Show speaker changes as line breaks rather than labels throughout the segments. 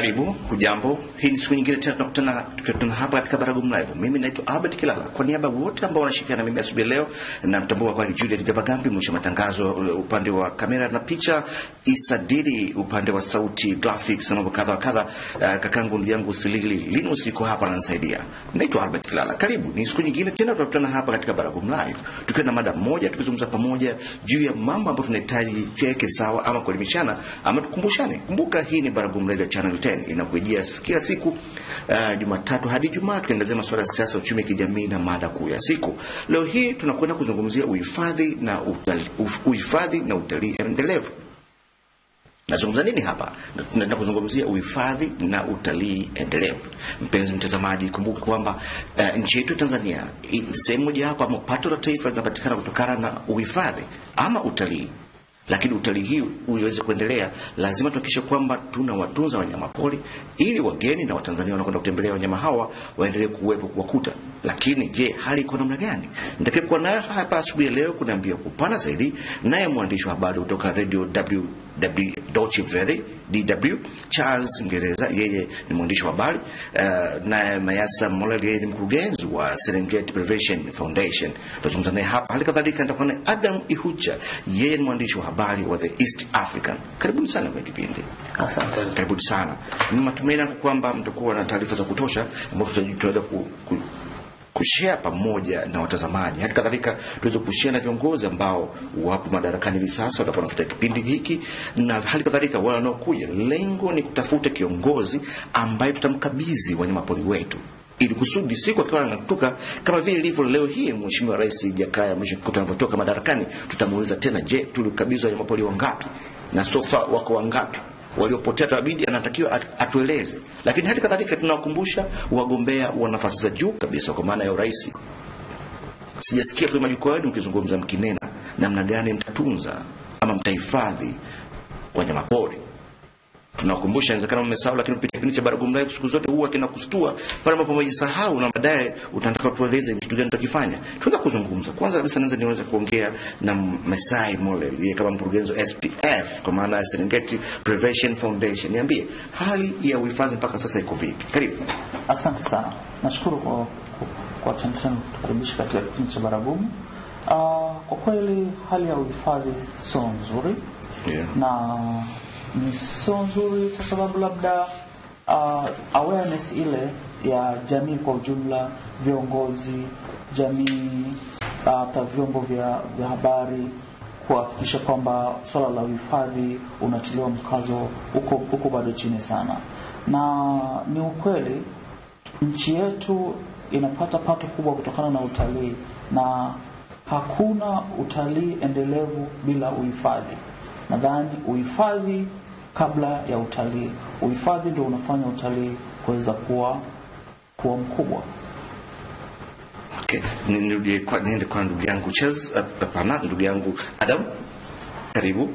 Karibu, hujambo. Hii ni siku nyingine tena tunakutana tukikutana hapa katika Baragumu Live. Mimi naitwa Albert Kilala. Kwa niaba ya wote ambao wanashirikiana na mimi asubuhi leo leo, namtambua kwa Juliet Gavagambi mwisho matangazo, uh, upande wa kamera na picha, Isa Didi upande wa sauti, graphics na mambo kadha kadha. Uh, kakangu ndugu yangu Silili Linus yuko hapa ananisaidia. Naitwa Albert Kilala. Karibu, ni siku nyingine tena tunakutana hapa katika Baragumu Live tukiwa na mada moja, tukizungumza pamoja juu ya mambo ambayo tunahitaji tuweke sawa ama kuelimishana ama tukumbushane. Kumbuka hii ni Baragumu Live ya Channel 10 inakujia kila siku uh, Jumatatu hadi Ijumaa tukiangazia masuala ya siasa, uchumi, kijamii na mada kuu ya siku. Leo hii tunakwenda kuzungumzia uhifadhi na uhifadhi na utalii endelevu. Nazungumza nini hapa? Tunaenda kuzungumzia uhifadhi na utalii endelevu. Mpenzi mtazamaji, kumbuka kwamba uh, nchi yetu ya Tanzania sehemu moja hapo ama pato la taifa linapatikana kutokana na uhifadhi ama utalii lakini utalii hii uweze kuendelea, lazima tuhakikishe kwamba tuna tunawatunza wanyamapori ili wageni na Watanzania wanakwenda kutembelea wanyama hawa waendelee kuwepo kuwakuta. Lakini je, hali iko namna gani? Nitakayekuwa naye hapa asubuhi ya leo kunaambia kupana zaidi, naye mwandishi wa habari kutoka radio w Deutsche Welle DW Charles Ngereza, yeye ni mwandishi wa habari uh, naye Mayasa Molel, yeye ni mkurugenzi wa Serengeti Prevention Foundation. Tutazungumza naye hapa. Hali kadhalika nitakuwa naye Adam Ihucha, yeye ni mwandishi wa habari wa The East African. Karibuni sana kwenye kipindi. Karibuni sana. Ni matumaini yangu kwamba mtakuwa na taarifa za kutosha ambazo tunaweza ku, ku, kushare pamoja na watazamaji, hata kadhalika tuweze kushea na viongozi ambao wapo madarakani hivi sasa watakuwa wanafuta kipindi hiki, na hali kadhalika wale wanaokuja. Lengo ni kutafuta kiongozi ambaye tutamkabidhi wanyamapori wetu ili kusudi siku akiwa anatoka kama vile ilivyo leo hii Mheshimiwa Rais Jakaya Mrisho anavyotoka madarakani, tutamuuliza tena, je, tulikabidhi wanyamapori wangapi na sofa wako wangapi? Waliopotea tabidi anatakiwa atueleze. Lakini hali kadhalika tunawakumbusha wagombea wa nafasi za juu kabisa kwa maana ya urais. Sijasikia kwenye majukwaa yenu mkizungumza mkinena namna gani mtatunza ama mtahifadhi wanyamapori. Tunawakumbusha, inawezekana mmesahau, lakini kupitia kipindi cha Baragumu Live siku zote huwa kinakustua pale ambapo umejisahau na baadaye utataka tueleze kitu gani utakifanya. Tunaenda kuzungumza. Kwanza kabisa, naweza niweze kuongea na Masai Molel, yeye kama mkurugenzi wa SPF kwa maana ya Serengeti Prevention Foundation. Niambie hali ya uhifadhi mpaka sasa iko vipi? Karibu.
Asante sana, nashukuru kwa kwa Chemchem kutukaribisha katika kipindi cha Baragumu. Uh, kwa kweli hali ya uhifadhi sio nzuri
Yeah.
na ni sio nzuri kwa sababu labda uh, awareness ile ya jamii kwa ujumla, viongozi, jamii, hata uh, vyombo vya, vya habari kuhakikisha kwamba swala la uhifadhi unatiliwa mkazo huko bado chini sana, na ni ukweli nchi yetu inapata pato kubwa kutokana na utalii na hakuna utalii endelevu bila uhifadhi. Nadhani uhifadhi kabla ya utalii, uhifadhi ndio unafanya utalii kuweza kuwa kuwa mkubwa.
Okay. Ni- Nirudie kwa niende kwa ndugu yangu Charles, hapana, ndugu yangu Adam. Karibu.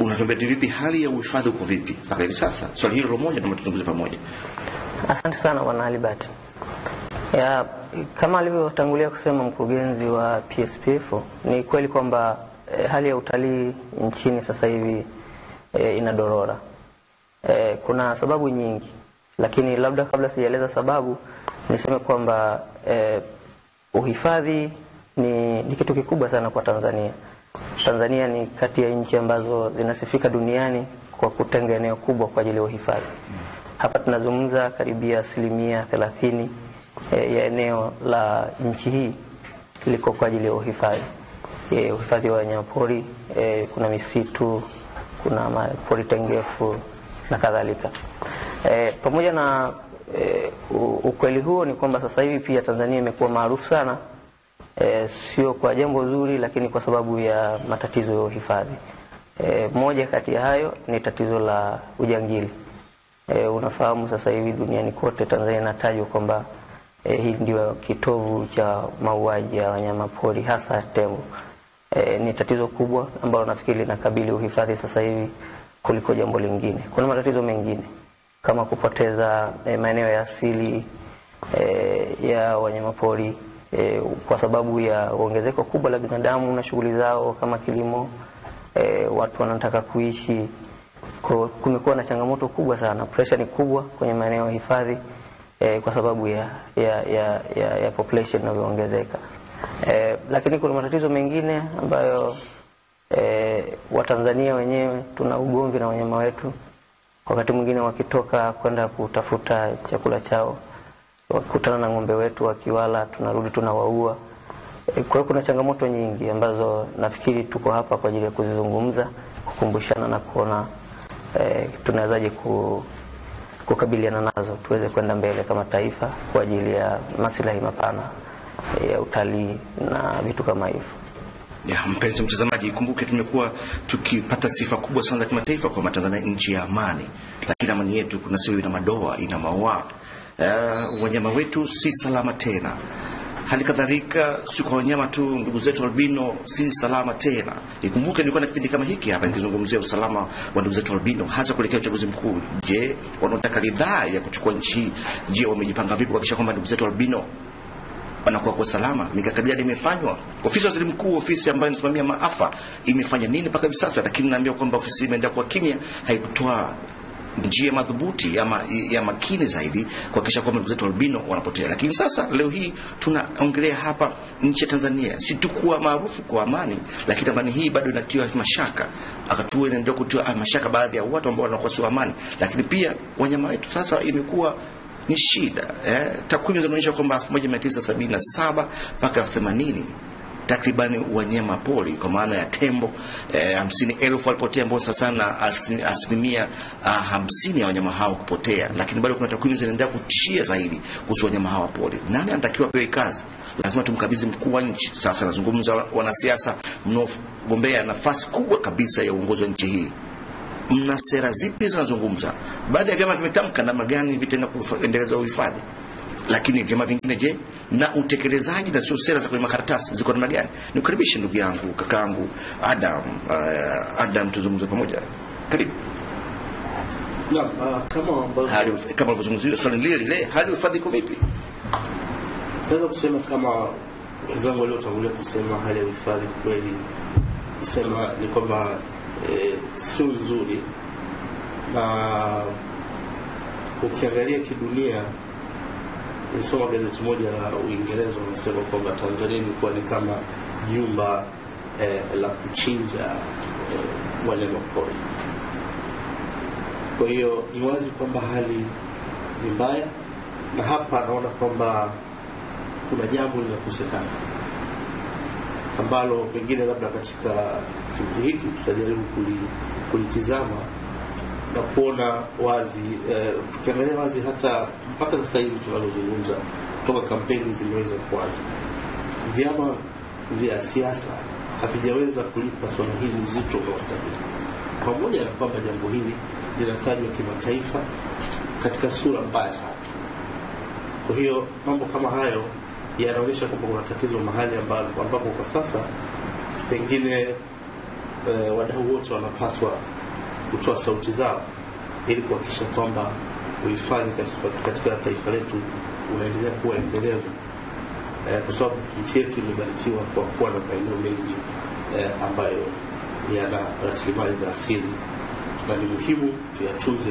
Unatuambia ni vipi hali ya uhifadhi uko vipi mpaka hivi sasa? Swali hilo moja ndio tuzungumze pamoja.
Asante sana bwana Albert. Ya, kama alivyotangulia kusema mkurugenzi wa PSPF, ni kweli kwamba eh, hali ya utalii nchini sasa hivi ina inadorora. E, kuna sababu nyingi, lakini labda kabla sijaeleza sababu niseme kwamba e, uhifadhi ni, ni kitu kikubwa sana kwa Tanzania. Tanzania ni kati ya nchi ambazo zinasifika duniani kwa kutenga eneo kubwa kwa ajili ya uhifadhi. Hapa tunazungumza karibia asilimia thelathini eh, ya eneo la nchi hii liko kwa ajili ya uhifadhi eh, uhifadhi wa wanyamapori e, kuna misitu, kuna mapori tengefu na kadhalika. E, pamoja na e, ukweli huo ni kwamba sasa hivi pia Tanzania imekuwa maarufu sana e, sio kwa jambo zuri, lakini kwa sababu ya matatizo ya uhifadhi. E, moja kati ya hayo ni tatizo la ujangili. E, unafahamu sasa hivi duniani kote Tanzania inatajwa kwamba e, hii ndio kitovu cha mauaji ya wanyamapori hasa tembo. E, ni tatizo kubwa ambalo nafikiri linakabili uhifadhi sasa hivi kuliko jambo lingine. Kuna matatizo mengine kama kupoteza e, maeneo ya asili e, ya wanyamapori e, kwa sababu ya ongezeko kubwa la binadamu na shughuli zao kama kilimo. E, watu wanataka kuishi kumekuwa na changamoto kubwa sana, pressure ni kubwa kwenye maeneo ya hifadhi eh, kwa sababu ya, ya, ya, ya, ya population inavyoongezeka eh, lakini kuna matatizo mengine ambayo eh, Watanzania wenyewe tuna ugomvi na wanyama wetu. Wakati mwingine wakitoka kwenda kutafuta chakula chao, wakikutana na ng'ombe wetu wakiwala, tunarudi tunawaua. E, Kwa hiyo kuna changamoto nyingi ambazo nafikiri tuko hapa kwa ajili ya kuzizungumza, kukumbushana na kuona eh, tunawezaje ku, kukabiliana nazo tuweze kwenda mbele kama taifa kwa ajili ya maslahi mapana eh, ya utalii na vitu kama hivyo.
Ya, mpenzi mtazamaji, kumbuke tumekuwa tukipata sifa kubwa sana za kimataifa kwa Tanzania nchi ya amani, lakini amani yetu kuna sio ina madoa, ina maua. Uh, wanyama wetu si salama tena. Hali kadhalika si kwa wanyama tu, ndugu zetu albino si salama tena. Ikumbuke nilikuwa na kipindi kama hiki hapa nikizungumzia usalama wa ndugu zetu albino, hasa kuelekea uchaguzi mkuu. Je, wanaotaka ridhaa ya kuchukua nchi je, wamejipanga vipi kuhakikisha kwamba ndugu zetu albino wanakuwa kwa salama. Mikakati gani imefanywa? Ofisi ya waziri mkuu, ofisi ambayo inasimamia maafa, imefanya nini mpaka hivi sasa? Lakini naambia kwamba ofisi imeendelea kwa kimya, haikutoa njia madhubuti ama ya makini zaidi kuhakikisha kwamba ndugu zetu albino wanapotea. Lakini sasa leo hii tunaongelea hapa nchi ya Tanzania, si tu kuwa maarufu kwa amani, lakini amani hii bado inatiwa mashaka, akatua inaendelea kutiwa mashaka baadhi ya watu ambao wanakuwa sio amani, lakini pia wanyama wetu sasa imekuwa ni shida eh. Takwimu zinaonyesha kwamba 1977 mpaka 80 takribani wanyama poli kwa maana ya tembo eh, hamsini elfu walipotea, ambao sasa na asili- asilimia ah, hamsini ya wanyama hao kupotea, lakini bado kuna takwimu zinaendelea kutishia zaidi kuhusu wanyama hawa pori. Nani anatakiwa pewe kazi? Lazima tumkabidhi mkuu wa nchi. Sasa nazungumza wanasiasa mnaogombea nafasi kubwa kabisa ya uongozi wa nchi hii mna sera zipi zinazungumza? Baadhi ya vyama vimetamka namna gani vitaenda kuendeleza uhifadhi, lakini vyama vingine je? Na utekelezaji na sio sera za kwenye makaratasi ziko namna gani? Nikukaribishe ndugu yangu kakaangu Adam. Uh, Adam, tuzungumze pamoja. Karibu.
Naam, ah, kama ambavyo
Hali kama ulivyozungumzia swali lile lile, hali uhifadhi iko vipi?
naweza kusema kama wenzangu waliotangulia kusema hali ya uhifadhi kweli kusema ni kwamba eh, sio nzuri, na ukiangalia kidunia, nisoma gazeti moja la Uingereza wanasema kwamba Tanzania imekuwa ni kama jumba eh, la kuchinja eh, wanyama pori. Kwa hiyo ni wazi kwamba hali ni mbaya, na hapa naona kwamba kuna jambo linakosekana ambalo pengine labda katika kipindi hiki tutajaribu kulitizama na kuona wazi eh, wazi hata mpaka sasa hivi tunavyozungumza, toka kampeni zimeweza kuanza, vyama vya siasa havijaweza kulipa swala hili uzito unaostahili, pamoja na kwamba jambo hili linatajwa kimataifa katika sura mbaya sana. Kwa hiyo mambo kama hayo yanaonyesha kwamba kuna tatizo mahali ambapo kwa sasa pengine eh, wadau wote wanapaswa kutoa sauti zao ili kuhakikisha kwamba uhifadhi katika, katika taifa letu unaendelea kuwa endelevu eh, kwa sababu nchi yetu imebarikiwa kwa kuwa na maeneo mengi eh, ambayo yana rasilimali za asili na ni muhimu tuyatunze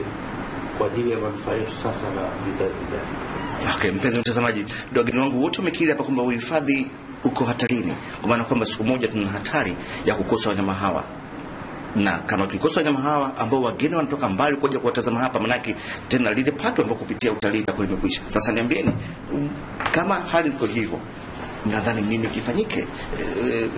kwa ajili ya manufaa yetu sasa na vizazi vijavyo.
Okay, mpenzi mtazamaji, dogeni wangu wote wamekiri hapa kwamba uhifadhi uko hatarini, kwa maana kwamba siku moja tuna hatari ya kukosa wanyama hawa na kama tukikosa wanyama hawa ambao wageni wanatoka mbali kuja kuwatazama hapa, manake tena lile pato ambao kupitia utalii itakuwa limekwisha. Sasa niambieni, mm, kama hali iko hivyo, mnadhani nini kifanyike? E,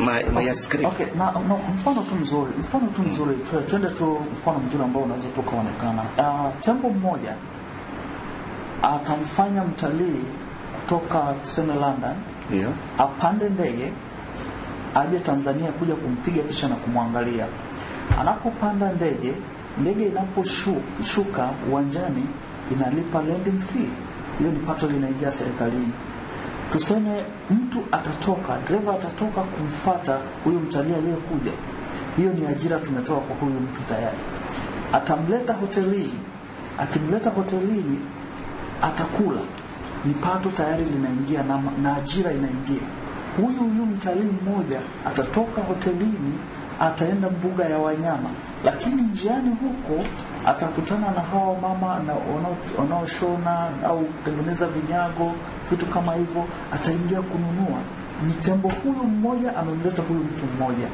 ma, mayas karibu.
Okay, na no, mfano tu mzuri, mfano tu mzuri, tu- Tuende tu mfano mzuri ambao unaweza tu ukaonekana. Uh, tembo mmoja akamfanya mtalii kutoka tuseme London
Ndio.
apande ndege aje Tanzania kuja kumpiga picha na kumwangalia. Anapopanda ndege, ndege inaposhuka uwanjani inalipa landing fee. Hiyo ni pato linaingia serikalini. Tuseme mtu atatoka, dereva atatoka kumfata huyu mtalii aliyekuja, hiyo ni ajira tumetoa kwa huyu mtu tayari. Atamleta hotelini, akimleta hotelini atakula, ni pato tayari linaingia na, na ajira inaingia. Huyu huyu mtalii mmoja atatoka hotelini ataenda mbuga ya wanyama, lakini njiani huko atakutana na hawa mama na wanaoshona au kutengeneza vinyago, vitu kama hivyo, ataingia kununua. Ni tembo huyu mmoja amemleta huyu mtu mmoja.